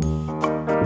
Música